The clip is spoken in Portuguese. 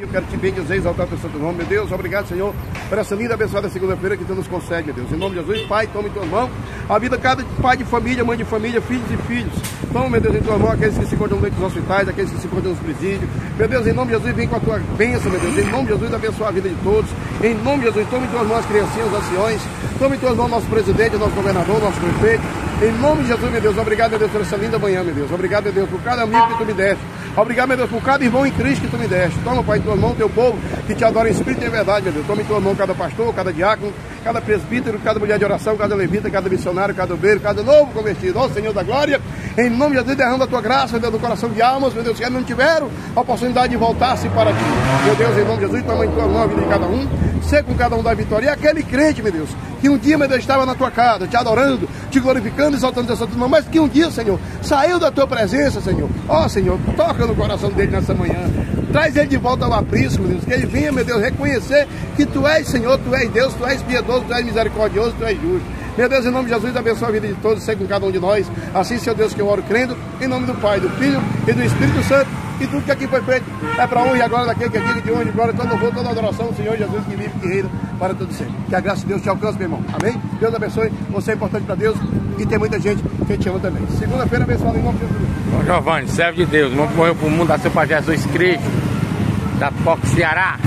Eu quero te bendizer, exaltar o teu santo nome, meu Deus. Obrigado, Senhor, por essa linda abençoada segunda-feira que tu nos concede, meu Deus. Em nome de Jesus, Pai, toma em tua mão a vida cada pai de família, mãe de família, filhos e filhos. Toma, meu Deus, em tua mão aqueles que se encontram dentro dos hospitais, aqueles que se encontram nos presídios. Meu Deus, em nome de Jesus, vem com a tua bênção, meu Deus. Em nome de Jesus, abençoa a vida de todos. Em nome de Jesus, toma em tuas mãos as criancinhas, os anciões. Toma em tuas mãos nosso presidente, nosso governador, nosso prefeito. Em nome de Jesus, meu Deus, obrigado, meu Deus, por essa linda manhã, meu Deus. Obrigado, meu Deus, por cada amigo que tu me deste. Obrigado, meu Deus, por cada irmão em Cristo que tu me deste. Toma, Pai, em tua mão, teu povo, que te adora em espírito e em verdade, meu Deus. Toma em tua mão cada pastor, cada diácono, cada presbítero, cada mulher de oração, cada levita, cada missionário, cada obreiro, cada novo convertido. Ó Senhor da glória, em nome de Jesus, derrama a tua graça, meu Deus, no coração de almas, meu Deus, que não tiveram a oportunidade de voltar-se para ti. Meu Deus, em nome de Jesus, toma em tua mão a vida de cada um, ser com cada um da vitória. E aquele crente, meu Deus, que um dia, meu Deus, estava na tua casa, te adorando, te glorificando, exaltando teu santo nome, mas que um dia, Senhor, saiu da tua presença, Senhor. Ó Senhor, toca no coração dele nessa manhã. Traz ele de volta ao aprisco, meu Deus, que ele venha, meu Deus, reconhecer que tu és Senhor, tu és Deus, tu és piedoso, tu és misericordioso, tu és justo. Meu Deus, em nome de Jesus, abençoa a vida de todos, seja com cada um de nós. Assim, Senhor Deus, que eu oro crendo, em nome do Pai, do Filho e do Espírito Santo. E tudo que aqui foi feito é para honra e agora daquele que é digno de honra e glória, todo louvor, toda adoração ao Senhor Jesus que vive e que reina para todo sempre. Que a graça de Deus te alcance, meu irmão. Amém? Deus abençoe. Você é importante para Deus e tem muita gente que te ama também. Segunda-feira, abençoado em nome de Jesus. Bom, Giovanni, servo de Deus, vamos morrer para o mundo, da seu Pai Jesus Cristo, da POC Ceará.